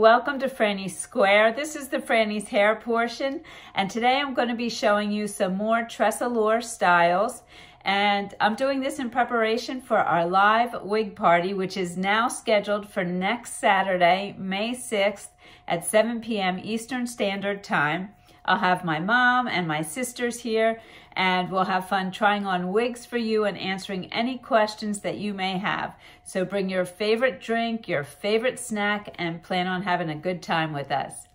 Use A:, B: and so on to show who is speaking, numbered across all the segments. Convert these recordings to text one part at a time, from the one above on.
A: welcome to Frannie's Square. This is the Frannie's hair portion and today I'm going to be showing you some more Tressallure styles and I'm doing this in preparation for our live wig party which is now scheduled for next Saturday, May 6th at 7 p.m. Eastern Standard Time. I'll have my mom and my sisters here and we'll have fun trying on wigs for you and answering any questions that you may have. So bring your favorite drink, your favorite snack, and plan on having a good time with us.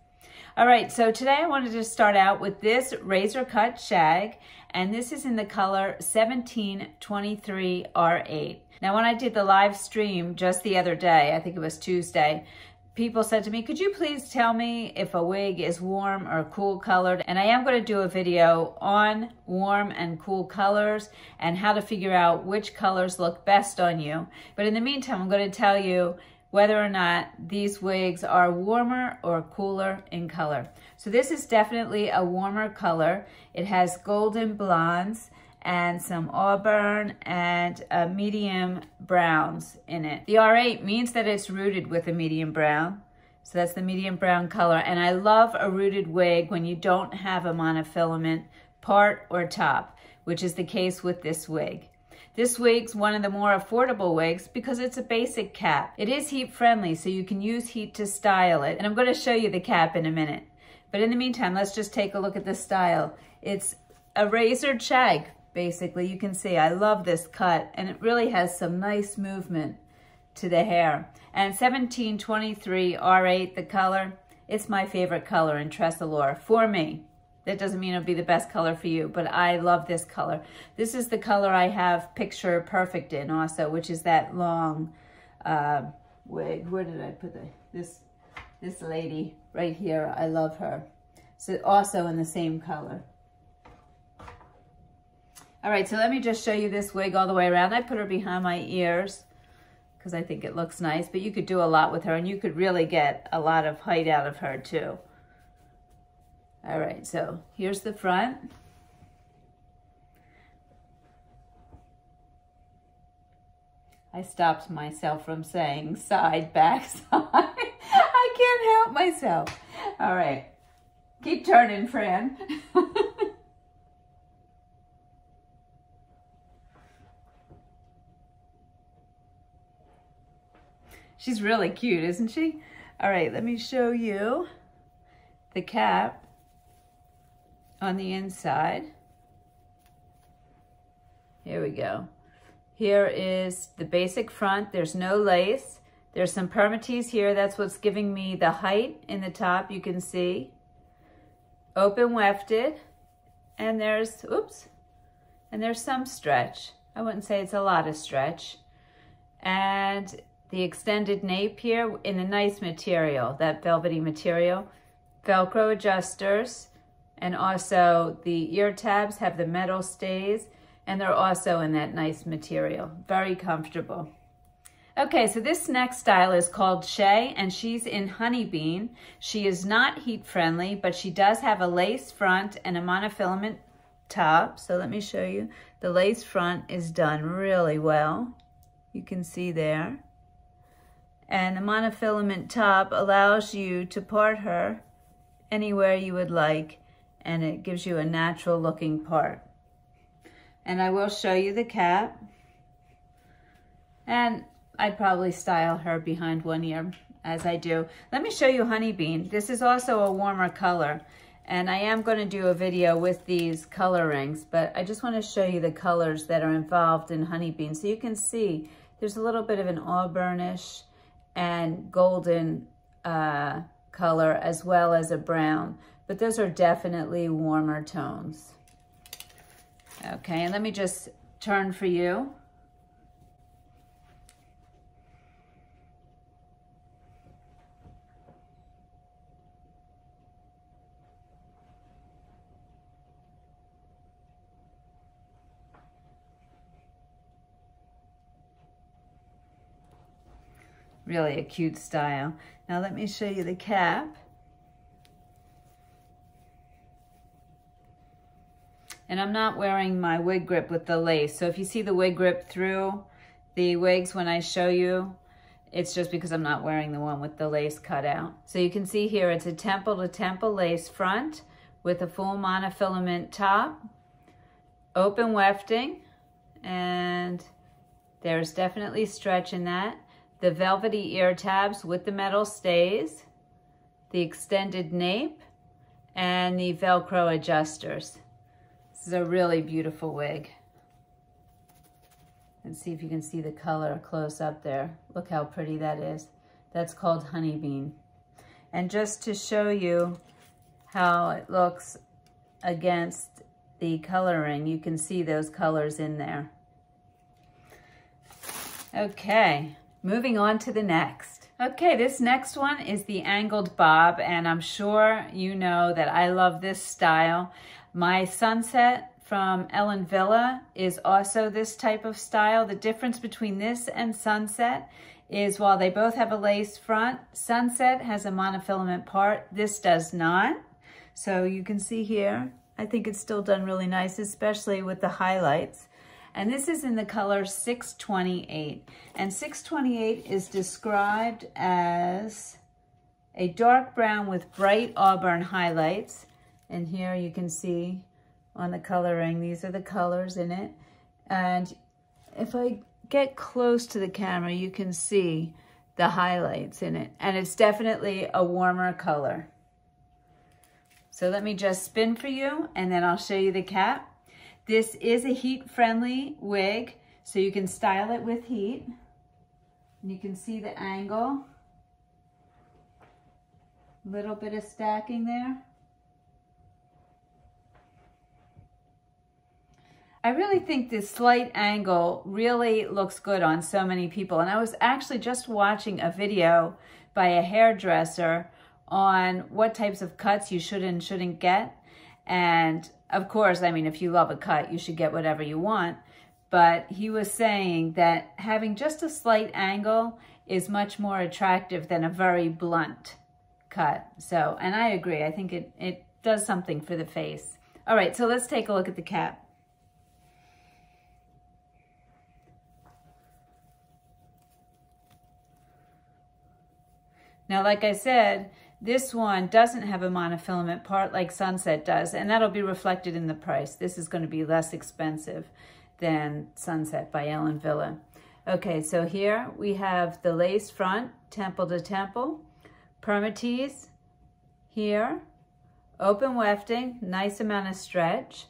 A: All right, so today I wanted to start out with this razor cut shag, and this is in the color 1723 R8. Now, when I did the live stream just the other day, I think it was Tuesday, people said to me, could you please tell me if a wig is warm or cool colored? And I am going to do a video on warm and cool colors and how to figure out which colors look best on you. But in the meantime, I'm going to tell you whether or not these wigs are warmer or cooler in color. So this is definitely a warmer color. It has golden blondes and some auburn and a medium browns in it. The R8 means that it's rooted with a medium brown. So that's the medium brown color. And I love a rooted wig when you don't have a monofilament part or top, which is the case with this wig. This wig's one of the more affordable wigs because it's a basic cap. It is heat friendly, so you can use heat to style it. And I'm gonna show you the cap in a minute. But in the meantime, let's just take a look at the style. It's a razored shag, basically. You can see I love this cut and it really has some nice movement to the hair. And 1723 R8, the color, it's my favorite color in Tressallure for me. That doesn't mean it'll be the best color for you, but I love this color. This is the color I have Picture Perfect in also, which is that long uh, wig. Where did I put the, this, this lady right here? I love her. So also in the same color. All right, so let me just show you this wig all the way around. I put her behind my ears because I think it looks nice, but you could do a lot with her and you could really get a lot of height out of her too. All right, so here's the front. I stopped myself from saying side, back, side. I can't help myself. All right, keep turning, Fran. She's really cute, isn't she? All right, let me show you the cap on the inside. Here we go. Here is the basic front. There's no lace. There's some permatease here. That's what's giving me the height in the top, you can see. Open wefted. And there's, oops, and there's some stretch. I wouldn't say it's a lot of stretch. And the extended nape here in a nice material, that velvety material. Velcro adjusters, and also the ear tabs have the metal stays, and they're also in that nice material. Very comfortable. Okay, so this next style is called Shay, and she's in Honey Bean. She is not heat friendly, but she does have a lace front and a monofilament top. So let me show you. The lace front is done really well. You can see there. And the monofilament top allows you to part her anywhere you would like and it gives you a natural looking part. And I will show you the cap. And I'd probably style her behind one ear as I do. Let me show you Honeybean. This is also a warmer color. And I am going to do a video with these color rings, but I just want to show you the colors that are involved in Honeybean. So you can see there's a little bit of an auburnish and golden uh, color as well as a brown. But those are definitely warmer tones. Okay, and let me just turn for you. Really a cute style. Now let me show you the cap. And I'm not wearing my wig grip with the lace. So if you see the wig grip through the wigs when I show you, It's just because I'm not wearing the one with the lace cut out. So you can see here, it's a temple to temple lace front with a full monofilament top, open wefting, and there's definitely stretch in that. The velvety ear tabs with the metal stays, the extended nape, and the Velcro adjusters. This is a really beautiful wig. And see if you can see the color close up there. Look how pretty that is. That's called honeybean. And just to show you how it looks against the coloring, you can see those colors in there. Okay, moving on to the next. Okay, this next one is the angled bob, and I'm sure you know that I love this style. My sunset from Ellen Wille is also this type of style. The difference between this and Sunset is while they both have a lace front, Sunset has a monofilament part. This does not. So you can see here, I think it's still done really nice, especially with the highlights. And this is in the color 628. And 628 is described as a dark brown with bright auburn highlights. And here you can see on the coloring. These are the colors in it. And if I get close to the camera, you can see the highlights in it. And it's definitely a warmer color. So let me just spin for you and then I'll show you the cap. This is a heat-friendly wig, so you can style it with heat. And you can see the angle. Little bit of stacking there. I really think this slight angle really looks good on so many people. And I was actually just watching a video by a hairdresser on what types of cuts you should and shouldn't get. And of course, I mean, if you love a cut, you should get whatever you want. But he was saying that having just a slight angle is much more attractive than a very blunt cut. So, and I agree. I think it, it does something for the face. All right, so let's take a look at the cap. Now, like I said, this one doesn't have a monofilament part like Sunset does, and that'll be reflected in the price. This is going to be less expensive than Sunset by Ellen Wille. Okay, so here we have the lace front, temple to temple, permatease here, open wefting, nice amount of stretch,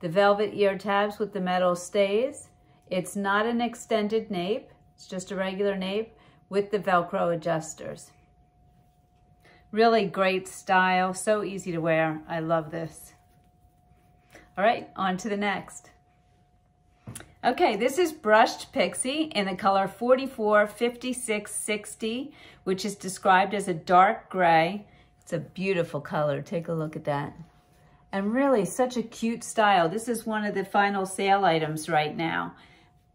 A: the velvet ear tabs with the metal stays. It's not an extended nape, it's just a regular nape with the Velcro adjusters. Really great style, so easy to wear. I love this. All right, on to the next. Okay, this is Brushed Pixie in the color 44 56 60, which is described as a dark gray. It's a beautiful color. Take a look at that. And really such a cute style. This is one of the final sale items right now.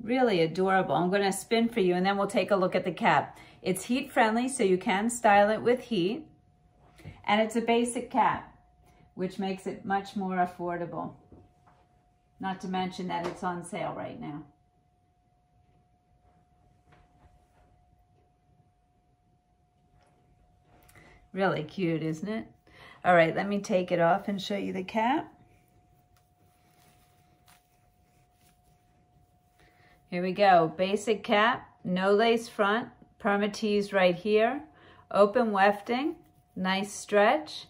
A: Really adorable. I'm going to spin for you and then we'll take a look at the cap. It's heat friendly, so you can style it with heat. And it's a basic cap, which makes it much more affordable. Not to mention that it's on sale right now. Really cute, isn't it? All right, let me take it off and show you the cap. Here we go. Basic cap, no lace front, permatease right here, open wefting, nice stretch,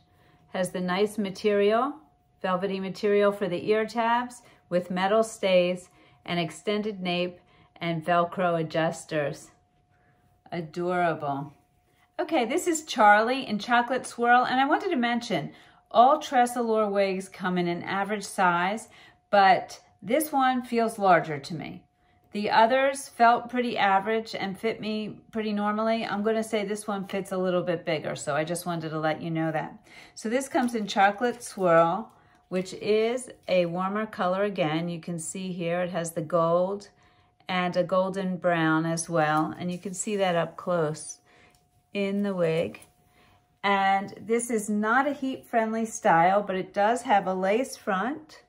A: has the nice material, velvety material for the ear tabs with metal stays and extended nape and Velcro adjusters. Adorable. Okay, this is Charlie in Chocolate Swirl, and I wanted to mention, all Tressallure wigs come in an average size, but this one feels larger to me. The others felt pretty average and fit me pretty normally. I'm going to say this one fits a little bit bigger, so I just wanted to let you know that. So this comes in Chocolate Swirl, which is a warmer color again. You can see here it has the gold and a golden brown as well, and you can see that up close in the wig. And this is not a heat-friendly style, but it does have a lace front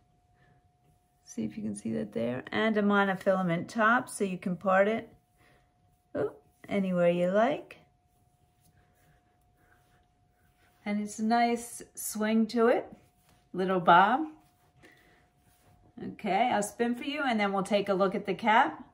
A: See if you can see that there. And a monofilament top so you can part it. Oh, anywhere you like. And it's a nice swing to it, little bob. Okay, I'll spin for you and then we'll take a look at the cap.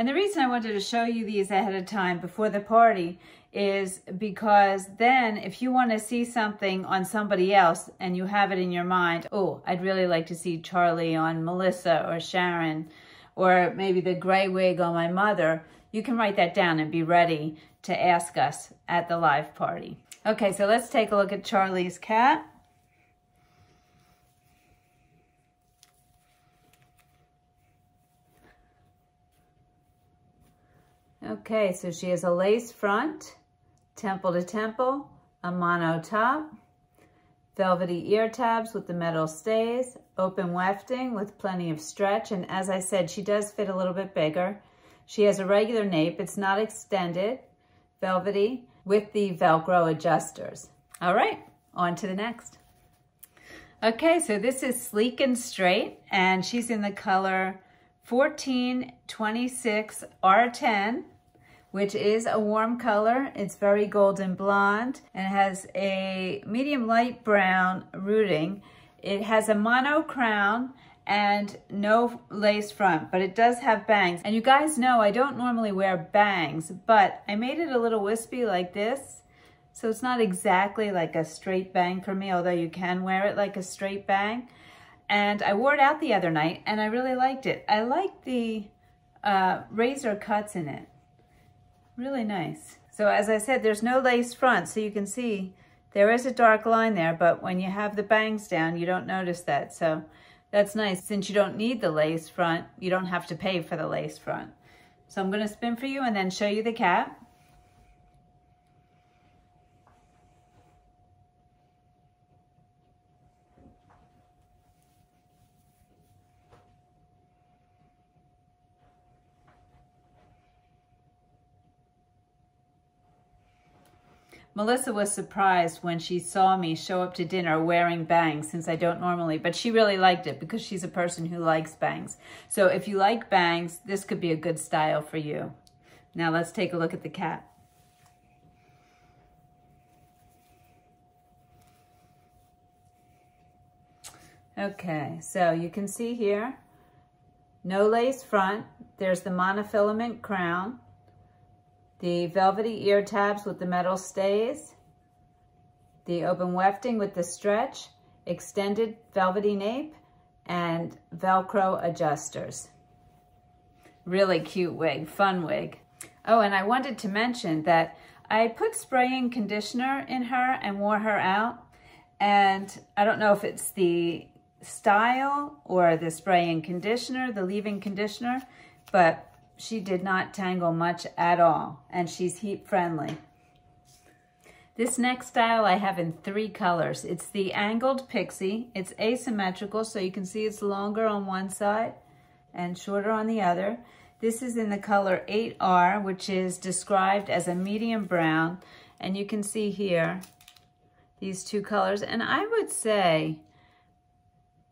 A: And the reason I wanted to show you these ahead of time before the party is because then if you want to see something on somebody else and you have it in your mind, oh, I'd really like to see Charlie on Melissa or Sharon or maybe the gray wig on my mother, you can write that down and be ready to ask us at the live party. Okay, so let's take a look at Charlie's cat. Okay, so she has a lace front, temple to temple, a mono top, velvety ear tabs with the metal stays, open wefting with plenty of stretch, and as I said, she does fit a little bit bigger. She has a regular nape, it's not extended, velvety, with the Velcro adjusters. All right, on to the next. Okay, so this is Sleek and Straight, and she's in the color 1426 R10 which is a warm color. It's very golden blonde and has a medium light brown rooting. It has a mono crown and no lace front, but it does have bangs. And you guys know I don't normally wear bangs, but I made it a little wispy like this. So it's not exactly like a straight bang for me, although you can wear it like a straight bang. And I wore it out the other night and I really liked it. I like the uh, razor cuts in it. Really nice. So as I said, there's no lace front, so you can see there is a dark line there, but when you have the bangs down, you don't notice that. So that's nice. Since you don't need the lace front, you don't have to pay for the lace front. So I'm gonna spin for you and then show you the cap. Melissa was surprised when she saw me show up to dinner wearing bangs since I don't normally, but she really liked it because she's a person who likes bangs. So if you like bangs, this could be a good style for you. Now let's take a look at the cat. Okay, so you can see here, no lace front. There's the monofilament crown the velvety ear tabs with the metal stays, the open wefting with the stretch, extended velvety nape, and Velcro adjusters. Really cute wig, fun wig. Oh, and I wanted to mention that I put spraying conditioner in her and wore her out. And I don't know if it's the style or the spraying conditioner, the leave-in conditioner, but she did not tangle much at all, and she's heat friendly. This next style I have in three colors. It's the angled pixie. It's asymmetrical, so you can see it's longer on one side and shorter on the other. This is in the color 8R, which is described as a medium brown. And you can see here these two colors. And I would say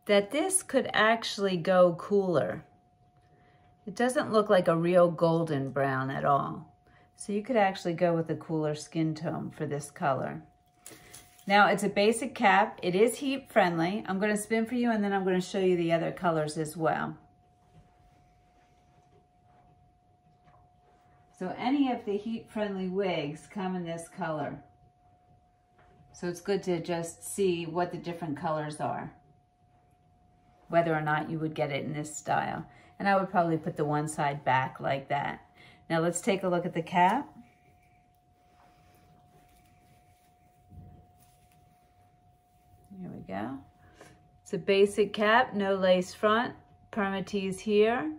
A: that this could actually go cooler. It doesn't look like a real golden brown at all. So you could actually go with a cooler skin tone for this color. Now it's a basic cap. It is heat friendly. I'm going to spin for you and then I'm going to show you the other colors as well. So any of the heat friendly wigs come in this color. So it's good to just see what the different colors are. Whether or not you would get it in this style. And I would probably put the one side back like that. Now let's take a look at the cap. Here we go. It's a basic cap, no lace front, permatease here,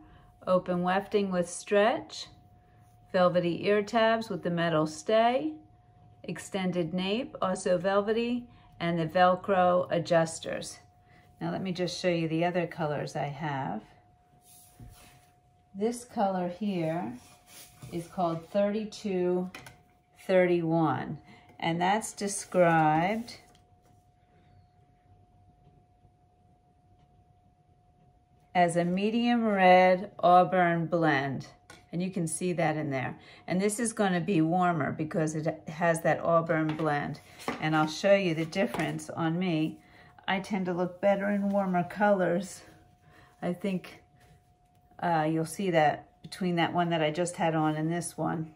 A: open wefting with stretch, velvety ear tabs with the metal stay, extended nape, also velvety, and the Velcro adjusters. Now let me just show you the other colors I have. This color here is called 3231. And that's described as a medium red auburn blend. And you can see that in there. And this is going to be warmer because it has that auburn blend. And I'll show you the difference on me. I tend to look better in warmer colors. I think uh, you'll see that between that one that I just had on and this one.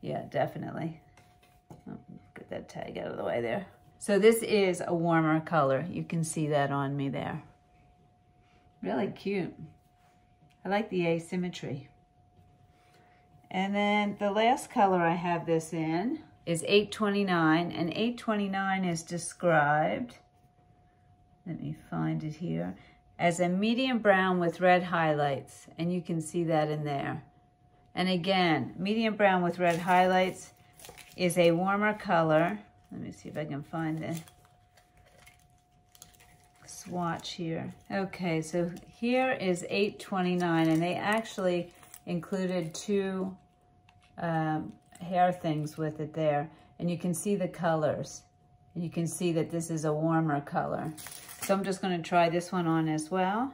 A: Yeah, definitely. Oh, get that tag out of the way there. So this is a warmer color. You can see that on me there. Really cute. I like the asymmetry. And then the last color I have this in is 829, and 829 is described, let me find it here, as a medium brown with red highlights, and you can see that in there. And again, medium brown with red highlights is a warmer color. Let me see if I can find the swatch here. Okay, so here is 829 and they actually included two um, hair things with it there. And you can see the colors. And you can see that this is a warmer color. So I'm just gonna try this one on as well.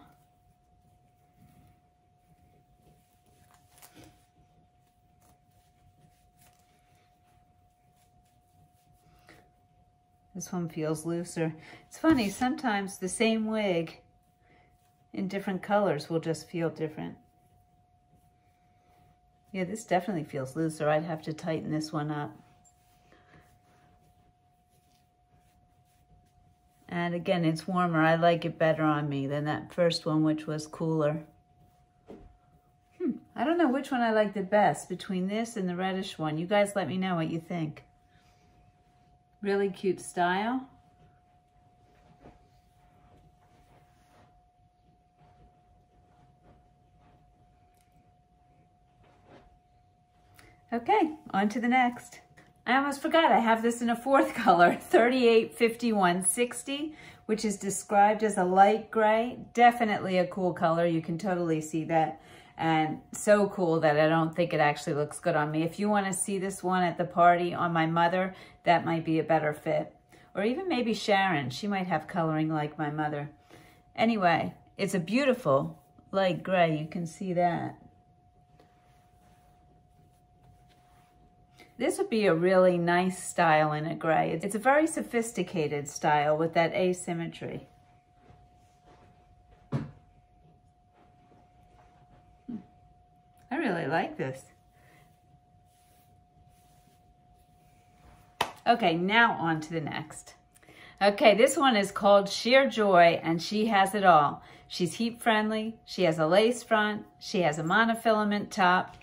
A: This one feels looser. It's funny, sometimes the same wig in different colors will just feel different. Yeah, this definitely feels looser. I'd have to tighten this one up. And again, it's warmer. I like it better on me than that first one, which was cooler. Hmm, I don't know which one I like the best between this and the reddish one. You guys let me know what you think. Really cute style. Okay, on to the next. I almost forgot, I have this in a fourth color, 385160, which is described as a light gray. Definitely a cool color, you can totally see that and so cool that I don't think it actually looks good on me. If you want to see this one at the party on my mother, that might be a better fit. Or even maybe Sharon, she might have coloring like my mother. Anyway, it's a beautiful light gray, you can see that. This would be a really nice style in a gray. It's a very sophisticated style with that asymmetry. Hmm. I really like this. Okay, now on to the next. Okay, this one is called Sheer Joy, and she has it all. She's heat friendly, she has a lace front, she has a monofilament top.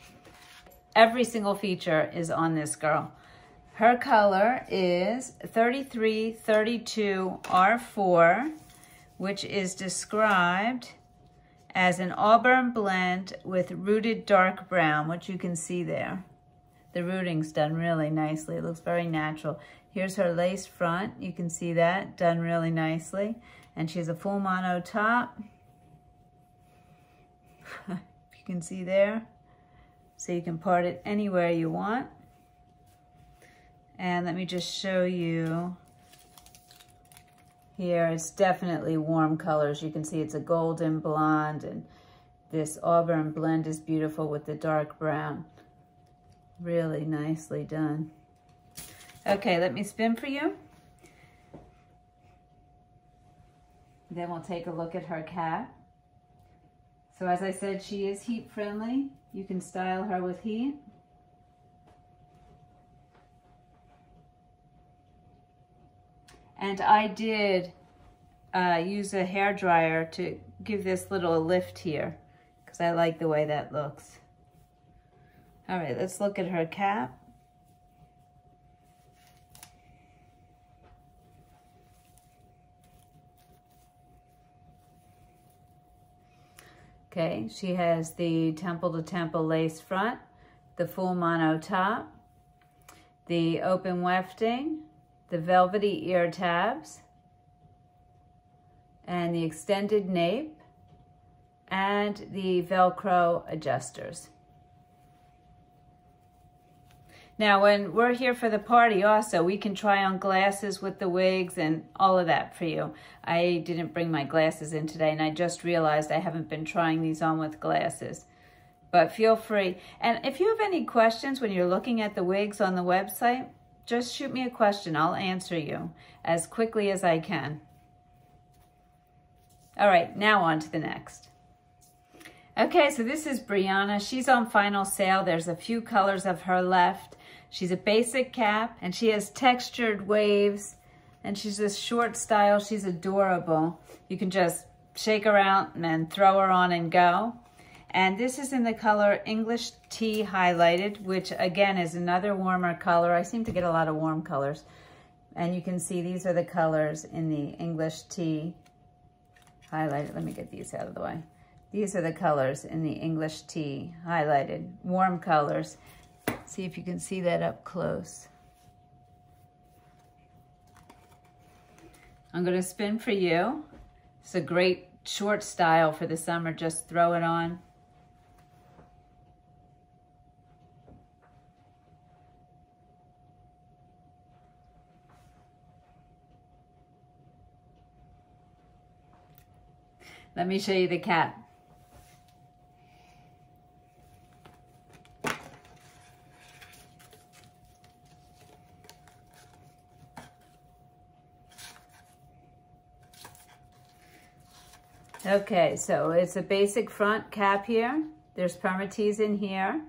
A: Every single feature is on this girl. Her color is 3332 R4, which is described as an auburn blend with rooted dark brown, which you can see there. The rooting's done really nicely. It looks very natural. Here's her lace front. You can see that done really nicely. And she has a full mono top. you can see there. So you can part it anywhere you want. And let me just show you here. It's definitely warm colors. You can see it's a golden blonde and this auburn blend is beautiful with the dark brown. Really nicely done. Okay, let me spin for you. Then we'll take a look at her cap. So as I said, she is heat friendly. You can style her with heat. And I did uh, use a hair dryer to give this little lift here because I like the way that looks. All right, let's look at her cap. Okay, she has the temple to temple lace front, the full mono top, the open wefting, the velvety ear tabs, and the extended nape, and the Velcro adjusters. Now, when we're here for the party also, we can try on glasses with the wigs and all of that for you. I didn't bring my glasses in today, and I just realized I haven't been trying these on with glasses. But feel free. And if you have any questions when you're looking at the wigs on the website, just shoot me a question. I'll answer you as quickly as I can. All right, now on to the next. Okay, so this is Brianna. She's on final sale. There's a few colors of her left. She's a basic cap, and she has textured waves, and she's this short style. She's adorable. You can just shake her out and then throw her on and go. And this is in the color English Tea Highlighted, which again is another warmer color. I seem to get a lot of warm colors. And you can see these are the colors in the English Tea Highlighted. Let me get these out of the way. These are the colors in the English Tea Highlighted, warm colors. See if you can see that up close. I'm gonna spin for you. It's a great short style for the summer. Just throw it on. Let me show you the cat. Okay, so it's a basic front cap here. There's permatease in here.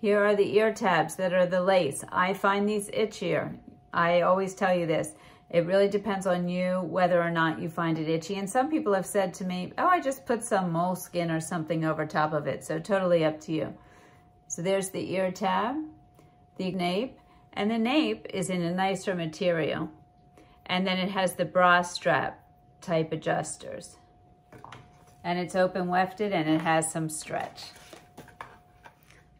A: Here are the ear tabs that are the lace. I find these itchier. I always tell you this. It really depends on you whether or not you find it itchy. And some people have said to me, oh, I just put some moleskin or something over top of it. So totally up to you. So there's the ear tab, the nape, and the nape is in a nicer material. And then it has the bra strap type adjusters. And it's open wefted and it has some stretch.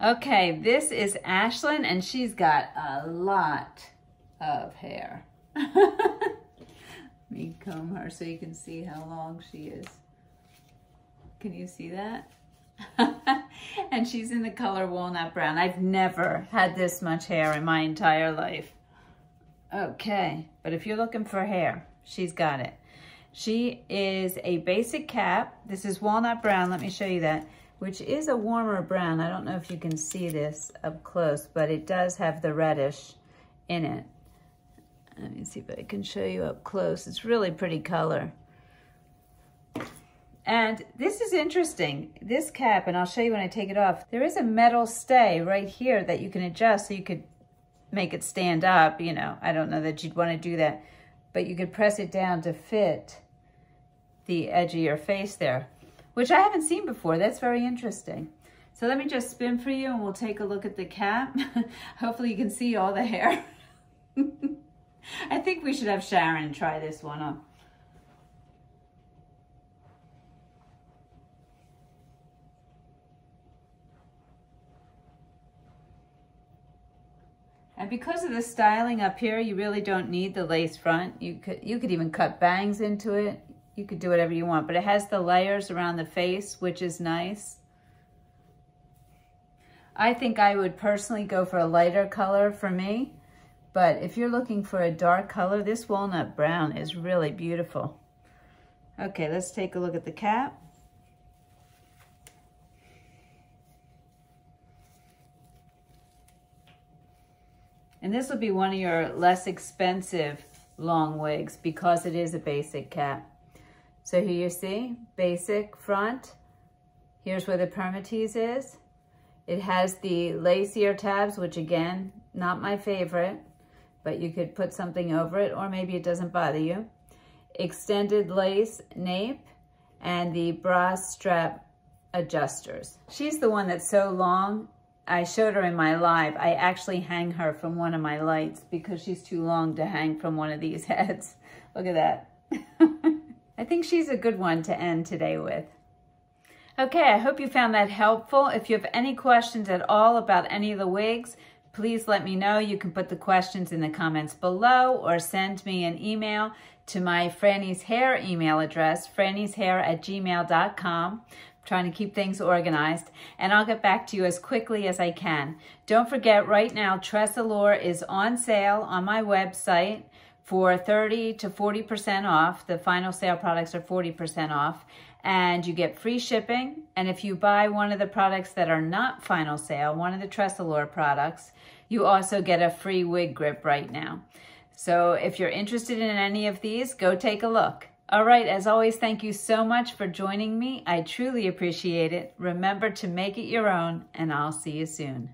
A: Okay, this is Ashlyn and she's got a lot of hair. Let me comb her so you can see how long she is. Can you see that? and she's in the color walnut brown. I've never had this much hair in my entire life. Okay, but if you're looking for hair, she's got it. She is a basic cap. This is walnut brown. Let me show you that, which is a warmer brown. I don't know if you can see this up close, but it does have the reddish in it. Let me see if I can show you up close. It's really pretty color. And this is interesting. This cap, and I'll show you when I take it off, there is a metal stay right here that you can adjust so you could make it stand up. You know, I don't know that you'd want to do that, but you could press it down to fit the your face there, which I haven't seen before. That's very interesting. So let me just spin for you and we'll take a look at the cap. Hopefully you can see all the hair. I think we should have Sharon try this one on. And because of the styling up here, you really don't need the lace front. You could, you could even cut bangs into it. You could do whatever you want, but it has the layers around the face, which is nice. I think I would personally go for a lighter color for me. But if you're looking for a dark color, this walnut brown is really beautiful. Okay, let's take a look at the cap. And this will be one of your less expensive long wigs because it is a basic cap. So here you see, basic front. Here's where the permatease is. It has the lace ear tabs, which again, not my favorite but you could put something over it or maybe it doesn't bother you. Extended lace nape and the bra strap adjusters. She's the one that's so long. I showed her in my live. I actually hang her from one of my lights because she's too long to hang from one of these heads. Look at that. I think she's a good one to end today with. Okay, I hope you found that helpful. If you have any questions at all about any of the wigs, please let me know. You can put the questions in the comments below or send me an email to my Frannie's Hair email address, frannieshair at gmail.com. I'm trying to keep things organized, and I'll get back to you as quickly as I can. Don't forget, right now, Tressallure is on sale on my website for 30 to 40% off. The final sale products are 40% off and you get free shipping. And if you buy one of the products that are not final sale, one of the Tressallure products, you also get a free wig grip right now. So if you're interested in any of these, go take a look. All right, as always, thank you so much for joining me. I truly appreciate it. Remember to make it your own, and I'll see you soon.